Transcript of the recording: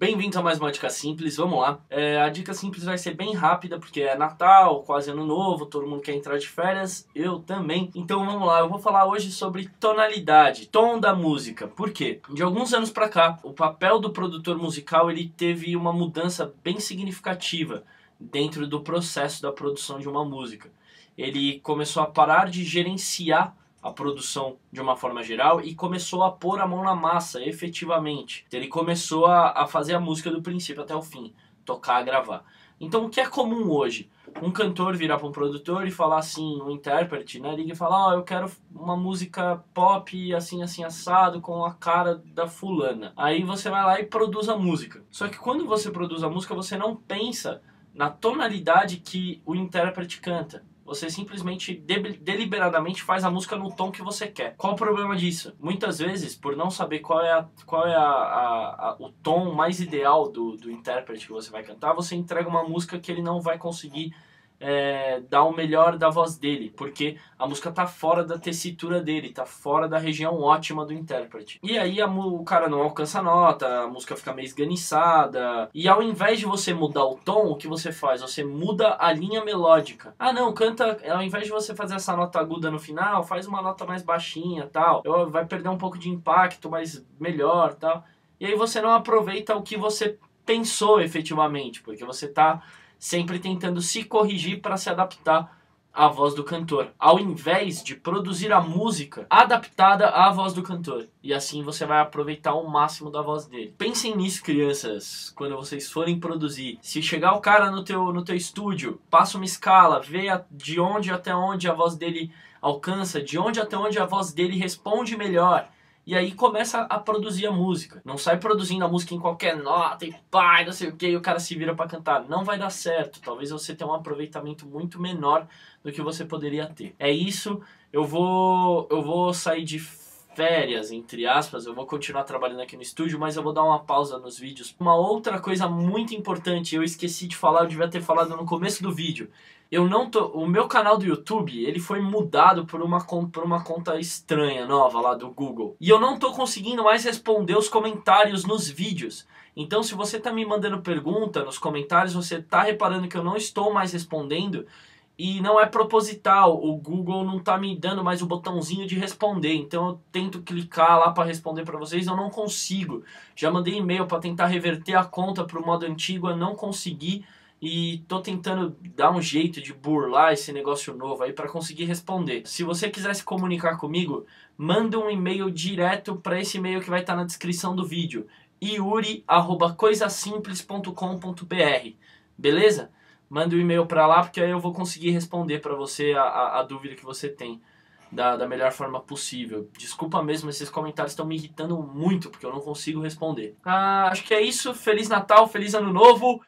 Bem-vindos a mais uma dica simples, vamos lá. É, a dica simples vai ser bem rápida porque é Natal, quase Ano Novo, todo mundo quer entrar de férias, eu também. Então vamos lá, eu vou falar hoje sobre tonalidade, tom da música. Por quê? De alguns anos pra cá, o papel do produtor musical ele teve uma mudança bem significativa dentro do processo da produção de uma música. Ele começou a parar de gerenciar a produção de uma forma geral e começou a pôr a mão na massa efetivamente. Ele começou a, a fazer a música do princípio até o fim, tocar, gravar. Então o que é comum hoje? Um cantor virar para um produtor e falar assim, um intérprete, né? Liga e fala, ó, oh, eu quero uma música pop assim, assim, assado, com a cara da fulana. Aí você vai lá e produz a música. Só que quando você produz a música, você não pensa na tonalidade que o intérprete canta. Você simplesmente de deliberadamente faz a música no tom que você quer. Qual o problema disso? Muitas vezes, por não saber qual é, a, qual é a, a, a, o tom mais ideal do, do intérprete que você vai cantar, você entrega uma música que ele não vai conseguir é, dar o melhor da voz dele, porque a música tá fora da tessitura dele, tá fora da região ótima do intérprete. E aí a, o cara não alcança a nota, a música fica meio esganiçada. E ao invés de você mudar o tom, o que você faz? Você muda a linha melódica. Ah, não, canta. Ao invés de você fazer essa nota aguda no final, faz uma nota mais baixinha tal. Vai perder um pouco de impacto, mas melhor tal. E aí você não aproveita o que você pensou efetivamente, porque você tá sempre tentando se corrigir para se adaptar à voz do cantor, ao invés de produzir a música adaptada à voz do cantor. E assim você vai aproveitar o máximo da voz dele. Pensem nisso, crianças, quando vocês forem produzir. Se chegar o cara no teu, no teu estúdio, passa uma escala, vê de onde até onde a voz dele alcança, de onde até onde a voz dele responde melhor e aí começa a produzir a música. Não sai produzindo a música em qualquer nota e pai, não sei o que, e o cara se vira para cantar. Não vai dar certo. Talvez você tenha um aproveitamento muito menor do que você poderia ter. É isso. Eu vou eu vou sair de férias, entre aspas, eu vou continuar trabalhando aqui no estúdio, mas eu vou dar uma pausa nos vídeos. Uma outra coisa muito importante, eu esqueci de falar, eu devia ter falado no começo do vídeo. Eu não tô, o meu canal do YouTube, ele foi mudado por uma, por uma conta estranha, nova lá do Google. E eu não tô conseguindo mais responder os comentários nos vídeos. Então, se você tá me mandando pergunta nos comentários, você tá reparando que eu não estou mais respondendo, e não é proposital. O Google não tá me dando mais o botãozinho de responder. Então eu tento clicar lá para responder para vocês, eu não consigo. Já mandei e-mail para tentar reverter a conta para o modo antigo, eu não consegui e tô tentando dar um jeito de burlar esse negócio novo aí para conseguir responder. Se você quiser se comunicar comigo, manda um e-mail direto para esse e-mail que vai estar tá na descrição do vídeo. iuri@coisasimples.com.br. Beleza? Manda um e-mail para lá, porque aí eu vou conseguir responder para você a, a, a, dúvida que você tem da, da melhor forma possível. Desculpa mesmo, esses comentários estão me irritando muito, porque eu não consigo responder. Ah, acho que é isso. Feliz Natal, feliz Ano Novo